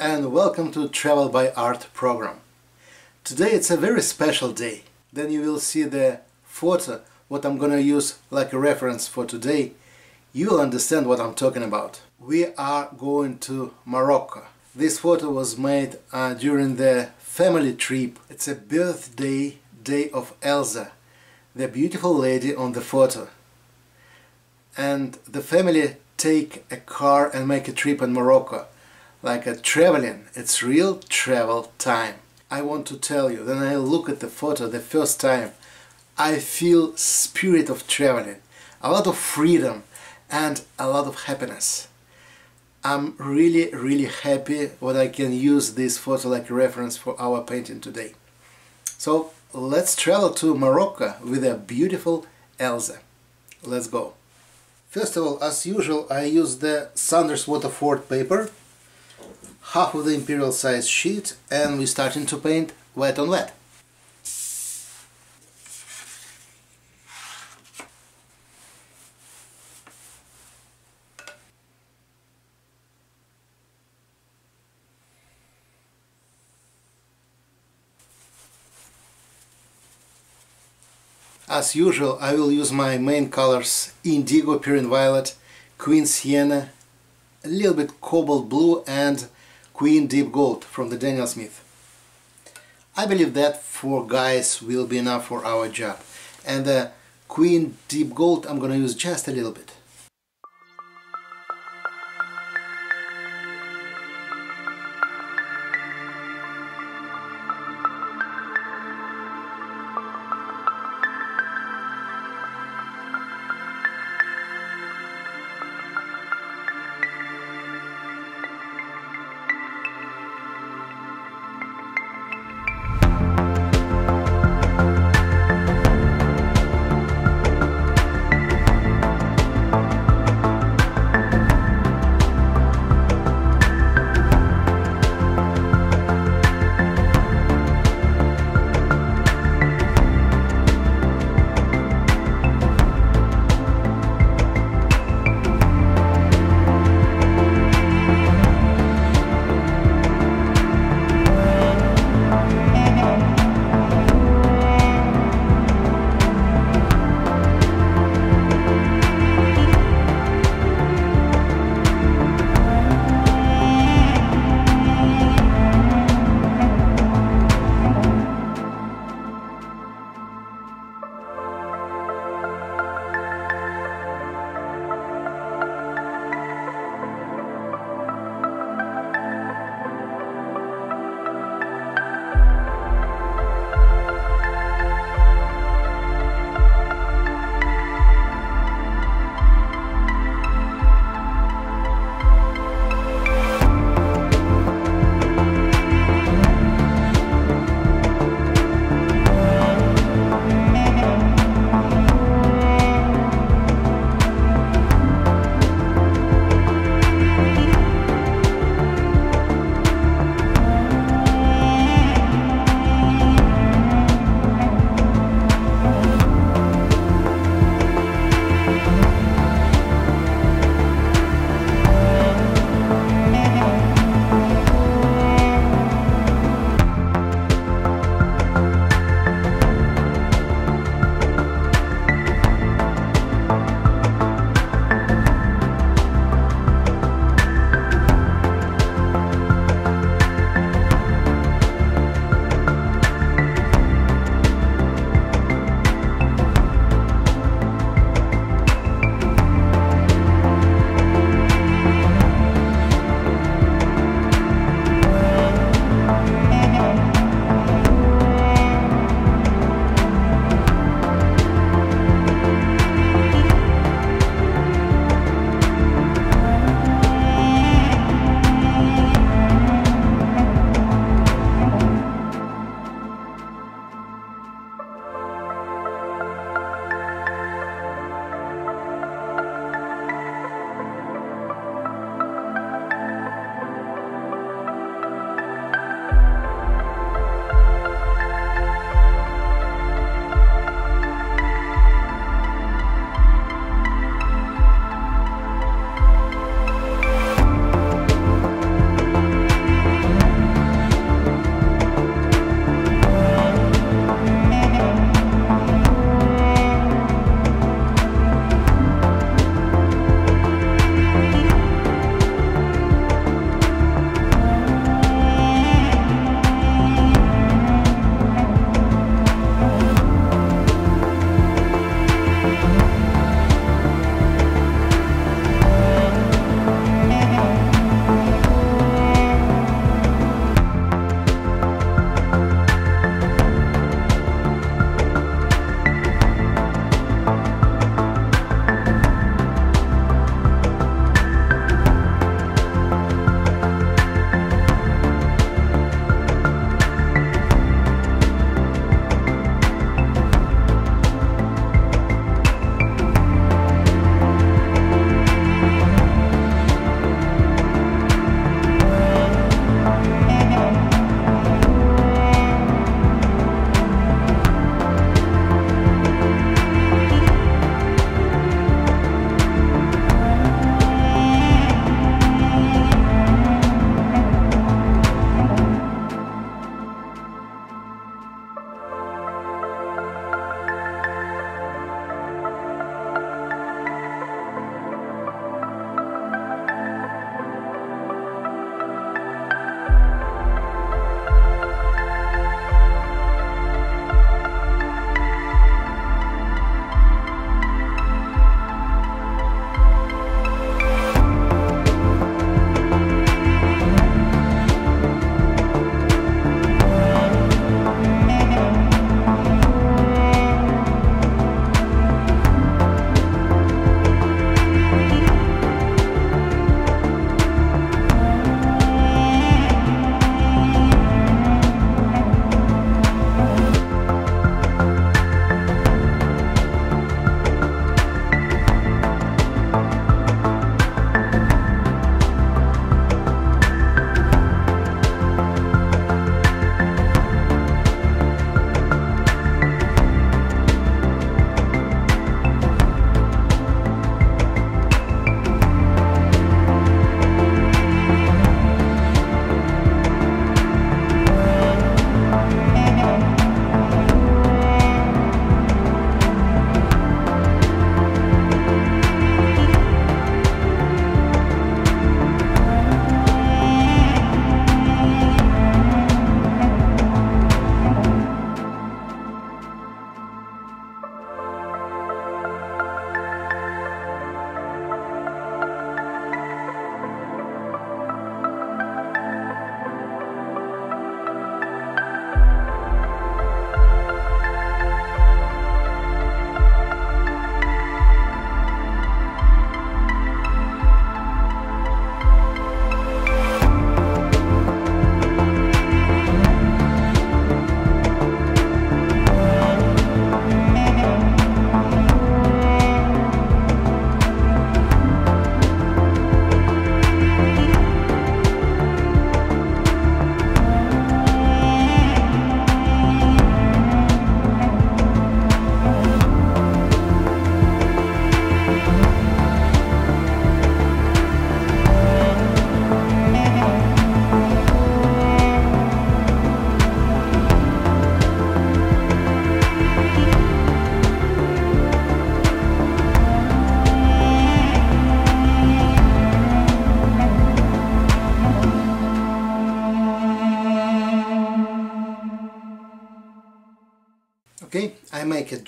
and welcome to Travel by Art program. Today it's a very special day. Then you will see the photo, what I'm gonna use like a reference for today. You will understand what I'm talking about. We are going to Morocco. This photo was made uh, during the family trip. It's a birthday day of Elsa, the beautiful lady on the photo. And the family take a car and make a trip in Morocco like a traveling. It's real travel time. I want to tell you. When I look at the photo the first time. I feel spirit of traveling a lot of freedom and a lot of happiness. I'm really really happy what I can use this photo like reference for our painting today. So let's travel to Morocco with a beautiful Elsa. Let's go. First of all, as usual, I use the Saunders Waterford paper, half of the imperial size sheet, and we're starting to paint wet on wet. As usual, I will use my main colors Indigo, Perylene Violet, Quin Sienna, a little bit Cobalt Blue and Quin Deep Gold from the Daniel Smith. I believe that four guys will be enough for our job. And the Quin Deep Gold I'm gonna use just a little bit.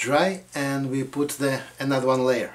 Dry and we put the another one layer.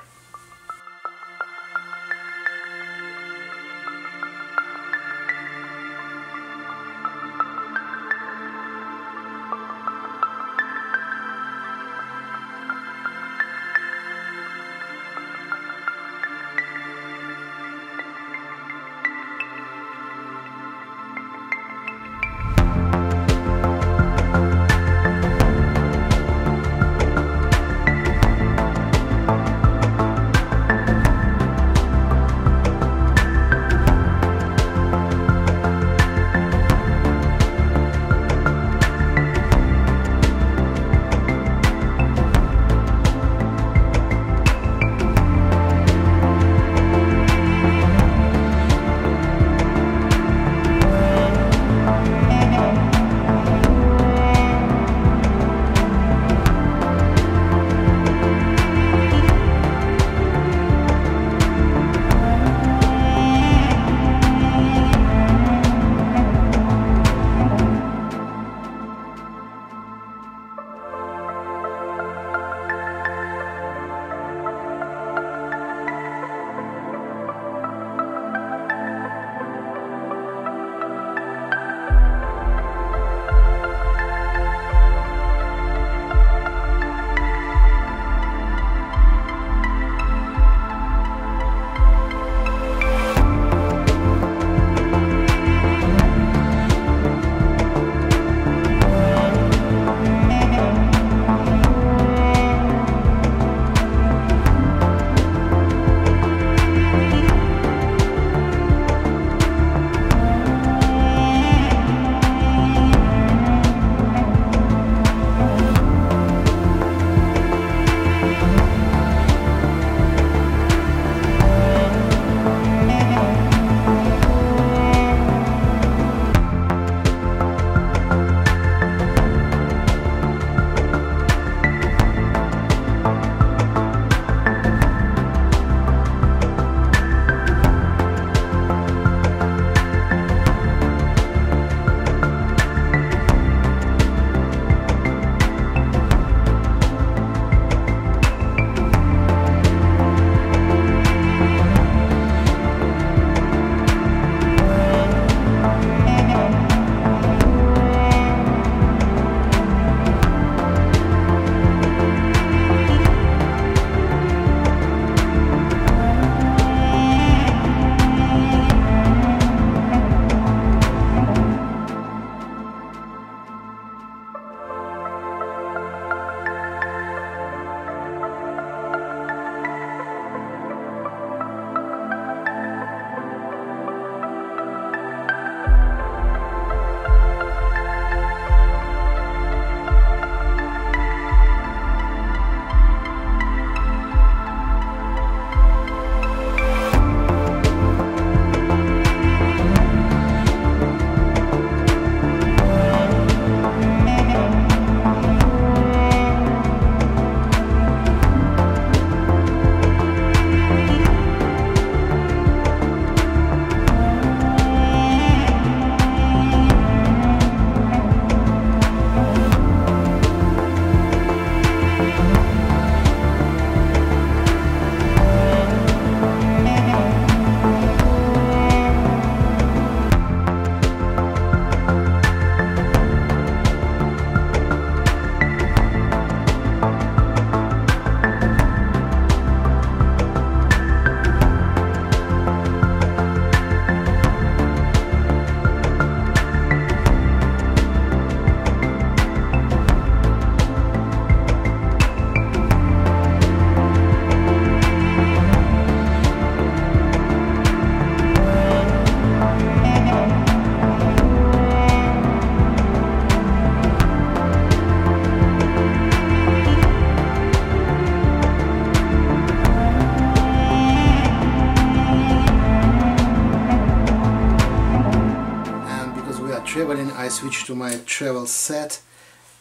Switch to my travel set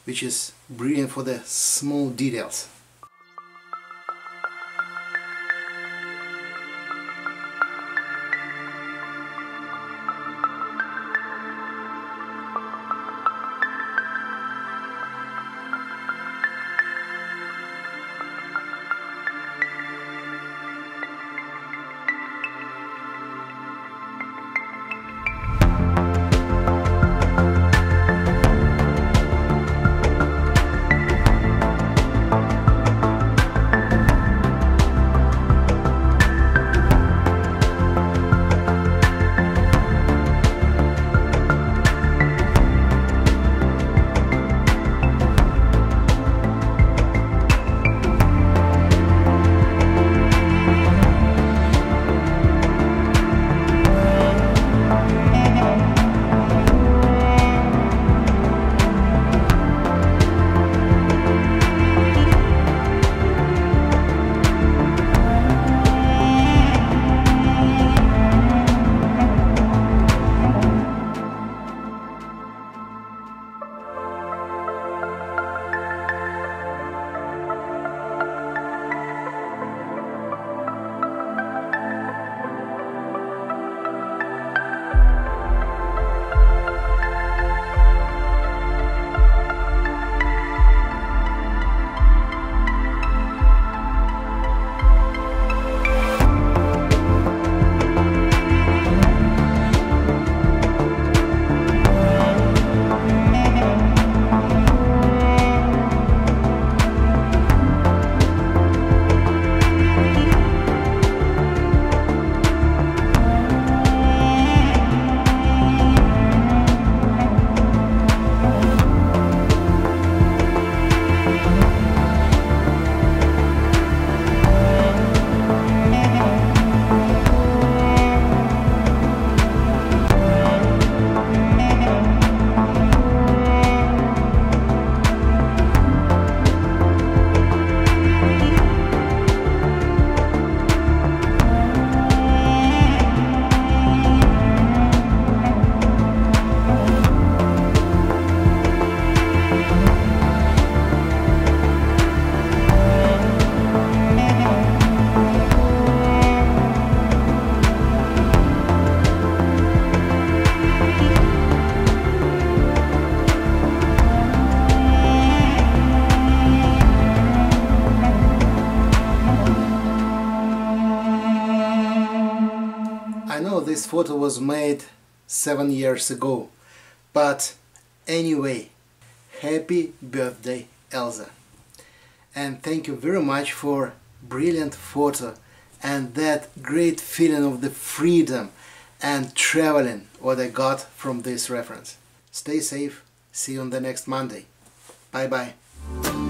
which is brilliant for the small details. Was made seven years ago, but anyway, happy birthday Elsa. And thank you very much for brilliant photo and that great feeling of the freedom and traveling what I got from this reference. Stay safe, see you on the next Monday. Bye bye.